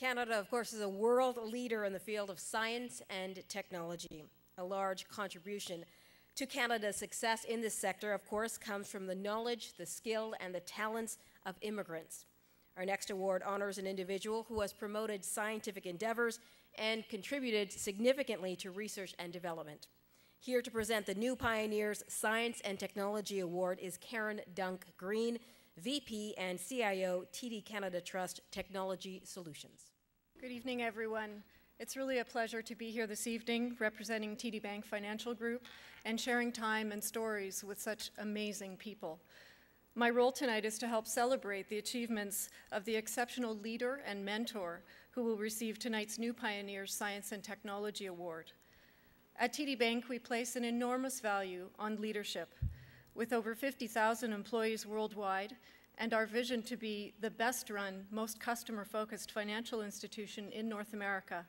Canada, of course, is a world leader in the field of science and technology. A large contribution to Canada's success in this sector, of course, comes from the knowledge, the skill, and the talents of immigrants. Our next award honors an individual who has promoted scientific endeavors and contributed significantly to research and development. Here to present the New Pioneers Science and Technology Award is Karen Dunk Green, VP and CIO, TD Canada Trust Technology Solutions. Good evening, everyone. It's really a pleasure to be here this evening representing TD Bank Financial Group and sharing time and stories with such amazing people. My role tonight is to help celebrate the achievements of the exceptional leader and mentor who will receive tonight's New Pioneers Science and Technology Award. At TD Bank, we place an enormous value on leadership. With over 50,000 employees worldwide and our vision to be the best run, most customer focused financial institution in North America,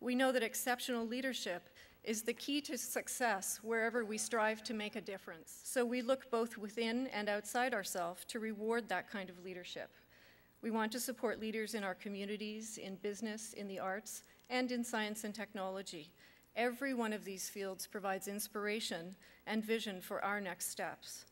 we know that exceptional leadership is the key to success wherever we strive to make a difference. So we look both within and outside ourselves to reward that kind of leadership. We want to support leaders in our communities, in business, in the arts, and in science and technology. Every one of these fields provides inspiration and vision for our next steps.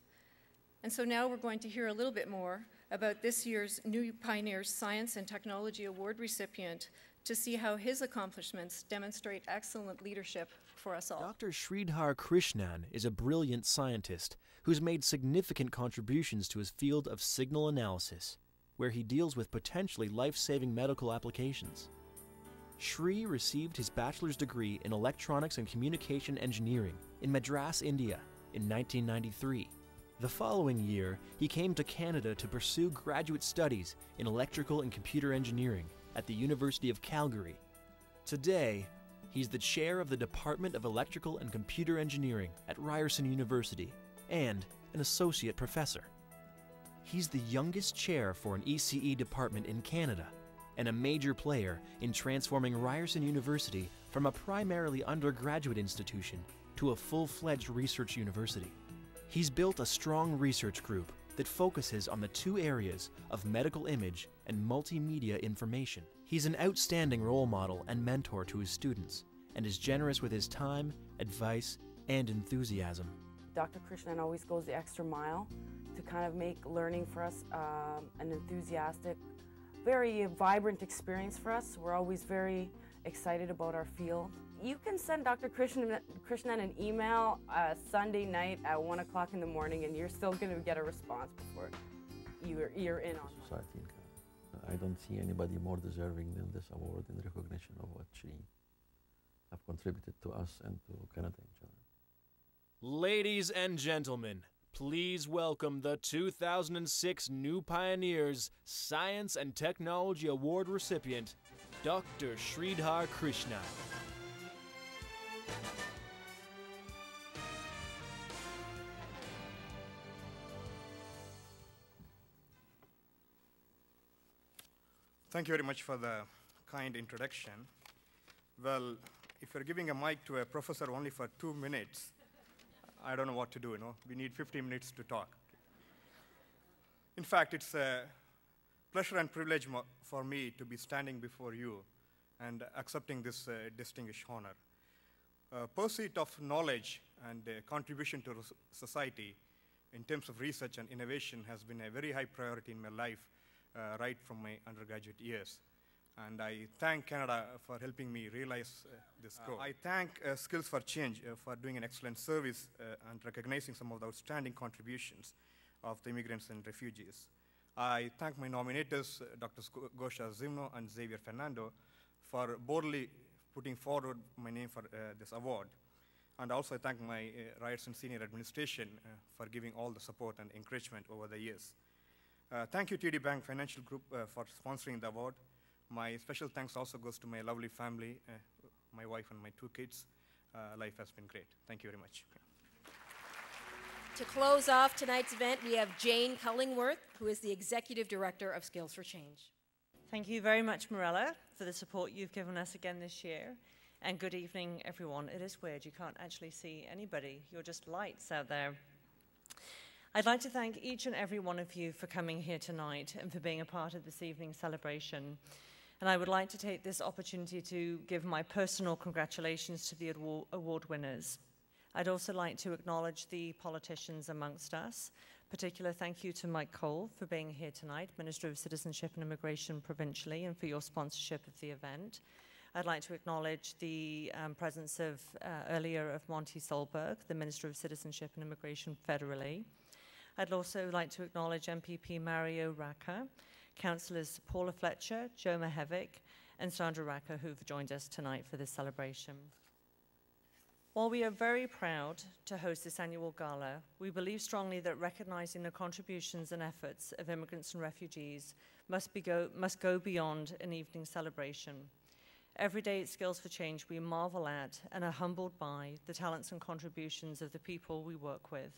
And so now we're going to hear a little bit more about this year's New Pioneers Science and Technology Award recipient to see how his accomplishments demonstrate excellent leadership for us all. Dr. Sridhar Krishnan is a brilliant scientist who's made significant contributions to his field of signal analysis, where he deals with potentially life saving medical applications. Shri received his bachelor's degree in electronics and communication engineering in Madras, India in 1993. The following year, he came to Canada to pursue graduate studies in electrical and computer engineering at the University of Calgary. Today, he's the chair of the Department of Electrical and Computer Engineering at Ryerson University and an associate professor. He's the youngest chair for an ECE department in Canada and a major player in transforming Ryerson University from a primarily undergraduate institution to a full fledged research university. He's built a strong research group that focuses on the two areas of medical image and multimedia information. He's an outstanding role model and mentor to his students and is generous with his time, advice, and enthusiasm. Dr. Krishnan always goes the extra mile to kind of make learning for us um, an enthusiastic, very vibrant experience for us. We're always very excited about our field. You can send Dr. Krishnan, Krishnan an email uh, Sunday night at 1 o'clock in the morning and you're still going to get a response before you're, you're in on So I think uh, I don't see anybody more deserving than this award in recognition of what she have contributed to us and to Canada in general. Ladies and gentlemen, please welcome the 2006 New Pioneers Science and Technology Award recipient, Dr. Sridhar Krishna. Thank you very much for the kind introduction. Well, if you're giving a mic to a professor only for two minutes, I don't know what to do, you know. We need 15 minutes to talk. In fact, it's a pleasure and privilege for me to be standing before you and accepting this uh, distinguished honor. Uh, pursuit of knowledge and uh, contribution to society in terms of research and innovation has been a very high priority in my life uh, right from my undergraduate years. And I thank Canada for helping me realize uh, this goal. I thank uh, Skills for Change uh, for doing an excellent service uh, and recognizing some of the outstanding contributions of the immigrants and refugees. I thank my nominators, uh, Dr. Gosha Zimno and Xavier Fernando, for boldly putting forward my name for uh, this award. And also I thank my uh, Ryerson Senior Administration uh, for giving all the support and encouragement over the years. Uh, thank you, TD Bank Financial Group, uh, for sponsoring the award. My special thanks also goes to my lovely family, uh, my wife and my two kids. Uh, life has been great. Thank you very much. To close off tonight's event, we have Jane Cullingworth, who is the Executive Director of Skills for Change. Thank you very much, Morella, for the support you've given us again this year. And good evening, everyone. It is weird, you can't actually see anybody, you're just lights out there. I'd like to thank each and every one of you for coming here tonight and for being a part of this evening's celebration. And I would like to take this opportunity to give my personal congratulations to the award winners. I'd also like to acknowledge the politicians amongst us. Particular thank you to Mike Colle for being here tonight, Minister of Citizenship and Immigration provincially, and for your sponsorship of the event. I'd like to acknowledge the um, presence of uh, earlier of Monte Solberg, the Minister of Citizenship and Immigration federally. I'd also like to acknowledge MPP Mario Racco, Councillors Paula Fletcher, Joe Mihevc, and Sandra Racco, who've joined us tonight for this celebration. While we are very proud to host this annual gala, we believe strongly that recognizing the contributions and efforts of immigrants and refugees must, go, must go beyond an evening celebration. Every day at Skills for Change, we marvel at and are humbled by the talents and contributions of the people we work with.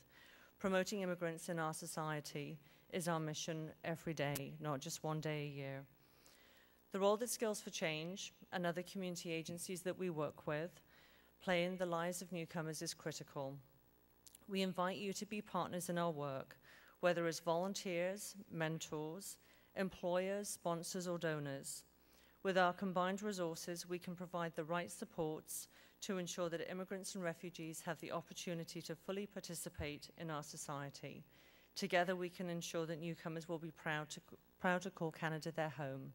Promoting immigrants in our society is our mission every day, not just one day a year. The role that Skills for Change and other community agencies that we work with play in the lives of newcomers is critical. We invite you to be partners in our work, whether as volunteers, mentors, employers, sponsors, or donors. With our combined resources, we can provide the right supports to ensure that immigrants and refugees have the opportunity to fully participate in our society. Together, we can ensure that newcomers will be proud to, proud to call Canada their home.